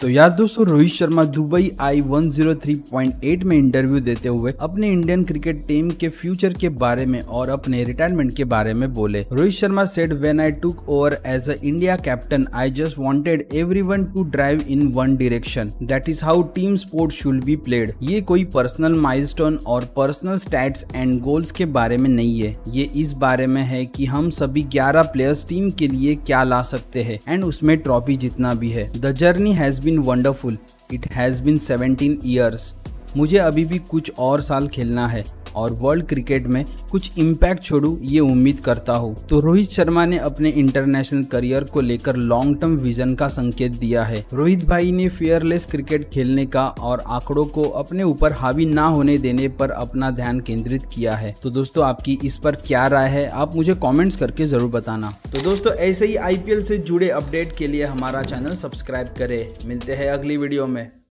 तो यार दोस्तों, रोहित शर्मा दुबई आई 103.8 में इंटरव्यू देते हुए अपने इंडियन क्रिकेट टीम के फ्यूचर के बारे में और अपने रिटायरमेंट के बारे में बोले। Rohit Sharma said when I took over as a India captain I just wanted everyone to drive in one direction that is how team sport should be played ये कोई पर्सनल माइलस्टोन और personal stats and goals के बारे में नहीं है। ये इस बारे में है कि हम सभी 11 प्लेयर्स टीम के लिए क्या ला सकते हैं एंड उसमें ट्रॉफी जितना भी है। The journey has been wonderful it has been 17 years मुझे अभी भी कुछ और साल खेलना है। और वर्ल्ड क्रिकेट में कुछ इम्पैक्ट छोड़ू, ये उम्मीद करता हूँ। तो रोहित शर्मा ने अपने इंटरनेशनल करियर को लेकर लॉन्ग टर्म विजन का संकेत दिया है। रोहित भाई ने फेयरलेस क्रिकेट खेलने का और आंकड़ों को अपने ऊपर हावी ना होने देने पर अपना ध्यान केंद्रित किया है। तो दोस्तों, आपकी इस पर क्या राय है, आप मुझे कॉमेंट्स करके ज़रूर बताना। तो दोस्तों, ऐसे ही आईपीएल से जुड़े अपडेट के लिए हमारा चैनल सब्सक्राइब करें। मिलते हैं अगली वीडियो में।